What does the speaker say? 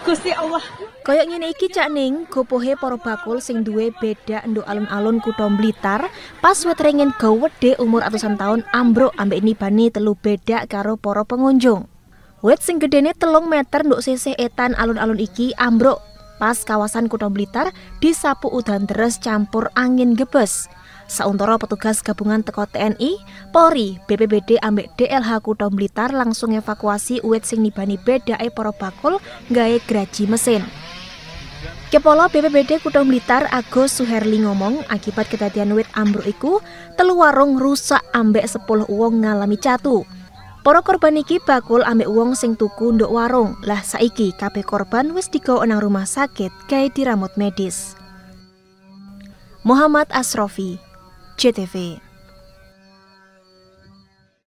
Gusti Allah. Koyok ngene iki Cak Ning, gopohe para bakul sing duwe beda enduk alun-alun kutha Blitar, pas wit ringin gawedhe umur atusan tahun ambruk ambek nibani telu beda karo para pengunjung. Wit sing gedene telung meter nduk sisih etan alun-alun iki ambruk pas kawasan kutha Blitar disapu udan deres campur angin gebes. Sauntara petugas gabungan teko TNI, Polri, BPBD ambek DLH Kutha Blitar langsung evakuasi uwit sing nibani bedake para bakul gawe graji mesin. Kepala BPBD Kutha Blitar Agus Suherli ngomong akibat kedadian wit ambruk iku telu warung rusak ambek 10 uang ngalami catu. Para korban iki bakul ambek uang sing tuku nduk warung. Lah saiki kabeh korban wis digawa nang rumah sakit gawe diramut medis. Muhammad Asrofi JTV